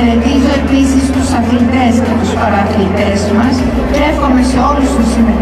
Χαιρετίζω επίσης τους αθλητές και τους παραθλητές μας και εύχομαι σε όλους τους συμμετέχοντες